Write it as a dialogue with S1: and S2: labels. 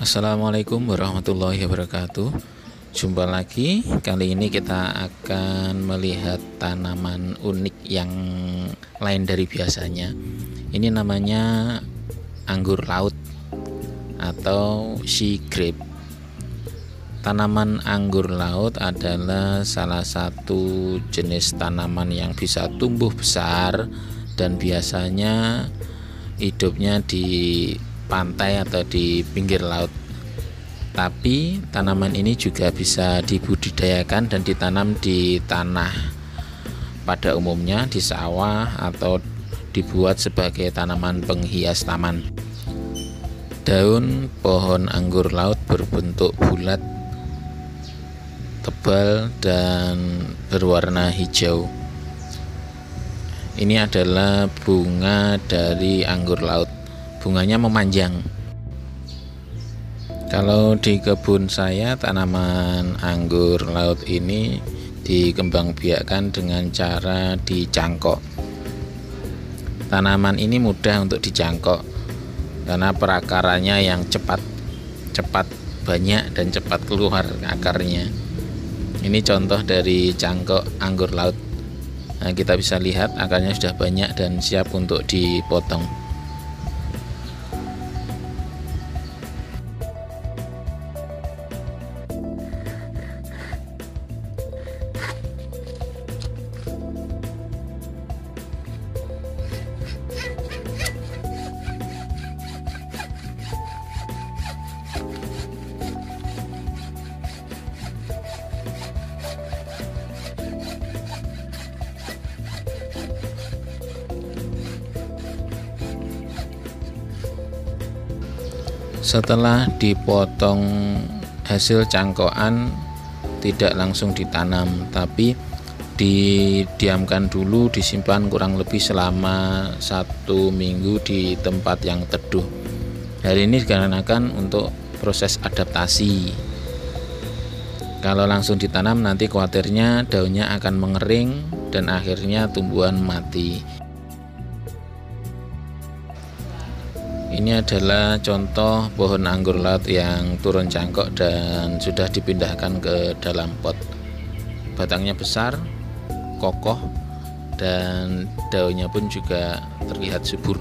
S1: Assalamualaikum warahmatullahi wabarakatuh. Jumpa lagi. Kali ini kita akan melihat tanaman unik yang lain dari biasanya. Ini namanya anggur laut atau sea grape. Tanaman anggur laut adalah salah satu jenis tanaman yang bisa tumbuh besar dan biasanya hidupnya di pantai atau di pinggir laut. Tapi tanaman ini juga bisa dibudidayakan dan ditanam di tanah pada umumnya di sawah atau dibuat sebagai tanaman penghias taman. Daun pohon anggur laut berbentuk bulat, tebal, dan berwarna hijau. Ini adalah bunga dari anggur laut bunganya memanjang. Kalau di kebun saya tanaman anggur laut ini dikembangbiakkan dengan cara dicangkok tanaman ini mudah untuk dicangkok karena perakarannya yang cepat cepat banyak dan cepat keluar akarnya. Ini contoh dari cangkok anggur laut. Nah, kita bisa lihat akarnya sudah banyak dan siap untuk dipotong setelah dipotong hasil cangkokan tidak langsung ditanam tapi didiamkan dulu disimpan kurang lebih selama satu minggu di tempat yang teduh. Hal ini dikarenakan untuk proses adaptasi. Kalau langsung ditanam nanti khawatirnya daunnya akan mengering dan akhirnya tumbuhan mati Ini adalah contoh pohon anggur laut yang turun cangkok dan sudah dipindahkan ke dalam pot. Batangnya besar, kokoh, dan daunnya pun juga terlihat subur.